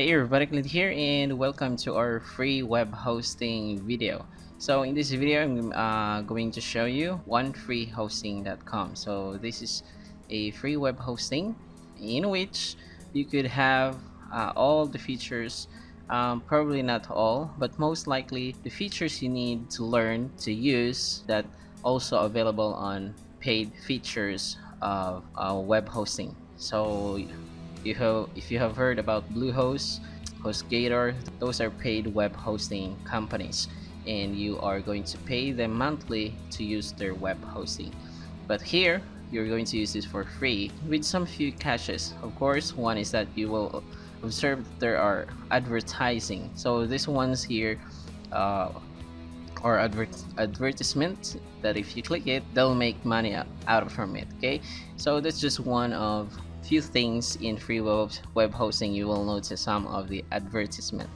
Hey everybody, Clint here and welcome to our free web hosting video. So in this video, I'm uh, going to show you onefreehosting.com. So this is a free web hosting in which you could have uh, all the features, um, probably not all, but most likely the features you need to learn to use that also available on paid features of uh, web hosting. So you have if you have heard about Bluehost, HostGator, those are paid web hosting companies and you are going to pay them monthly to use their web hosting. But here you're going to use this for free with some few catches. Of course, one is that you will observe there are advertising. So this one's here uh, or advert advertisement that if you click it they'll make money out of from it okay so that's just one of few things in free web, web hosting you will notice some of the advertisement.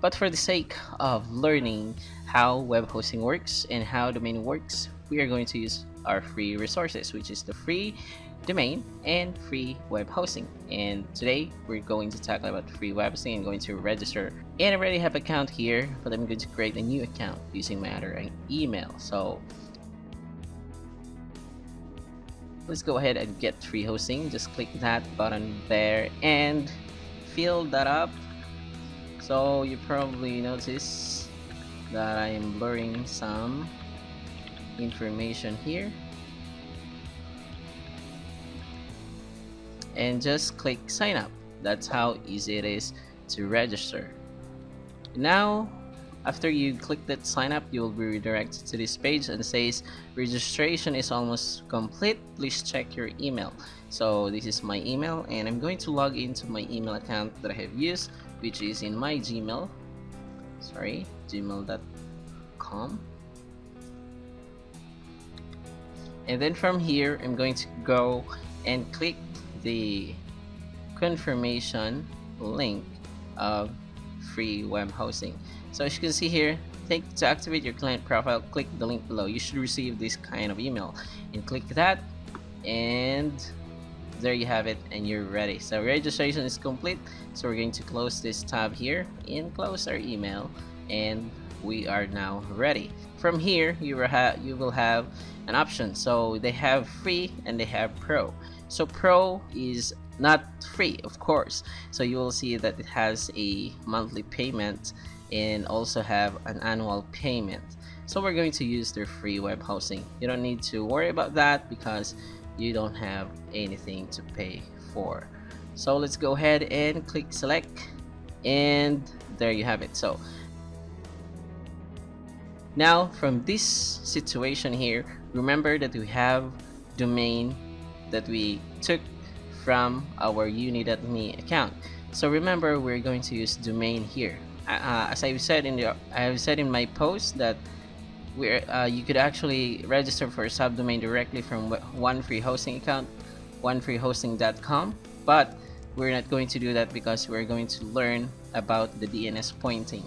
But for the sake of learning how web hosting works and how domain works we are going to use our free resources which is the free domain and free web hosting. And today we're going to talk about free web hosting and going to register. And I already have account here but I'm going to create a new account using my other email. So let's go ahead and get free hosting. Just click that button there and fill that up. So you probably notice that I am blurring some information here. And just click sign up. That's how easy it is to register. Now after you click that sign up, you will be redirected to this page and says registration is almost complete. Please check your email. So this is my email and I'm going to log into my email account that I have used which is in my Gmail. Sorry, gmail.com. And then from here, I'm going to go and click the confirmation link of free web hosting. So as you can see here, take to activate your client profile, click the link below. You should receive this kind of email and click that and there you have it and you're ready. So registration is complete. So we're going to close this tab here and close our email and we are now ready. From here, you will have you will have an option. So they have free and they have pro. So pro is not free, of course. So you will see that it has a monthly payment and also have an annual payment. So we're going to use their free web hosting. You don't need to worry about that because you don't have anything to pay for. So let's go ahead and click select and there you have it. So now from this situation here remember that we have domain that we took from our uni.me account. So remember we're going to use domain here uh, as I've said in the I've said in my post that where uh, you could actually register for a subdomain directly from one free hosting account onefreehosting.com but we're not going to do that because we're going to learn about the DNS pointing.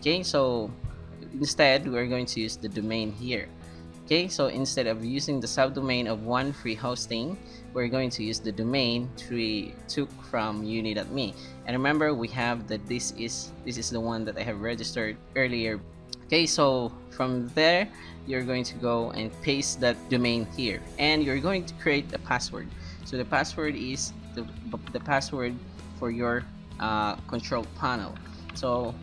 Okay so instead we're going to use the domain here okay so instead of using the subdomain of one free hosting we're going to use the domain we took from uni.me and remember we have that this is this is the one that I have registered earlier. Okay so from there you're going to go and paste that domain here. And you're going to create a password. So the password is the, the password for your uh, control panel. So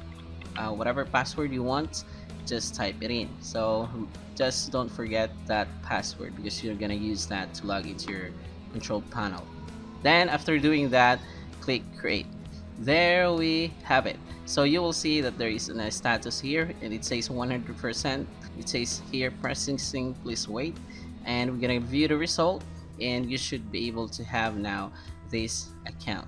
uh, whatever password you want just type it in. So just don't forget that password because you're gonna use that to log into your control panel. Then after doing that click create. There we have it. So you will see that there is a status here and it says 100% it says here processing please wait. And we're gonna view the result and you should be able to have now this account.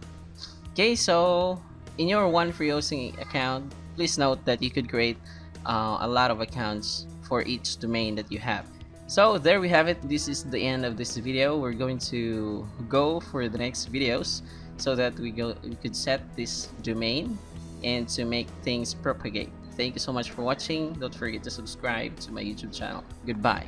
Okay so in your one free hosting account please note that you could create uh, a lot of accounts for each domain that you have. So there we have it. This is the end of this video. We're going to go for the next videos so that we go we could set this domain and to make things propagate. Thank you so much for watching. Don't forget to subscribe to my youtube channel. Goodbye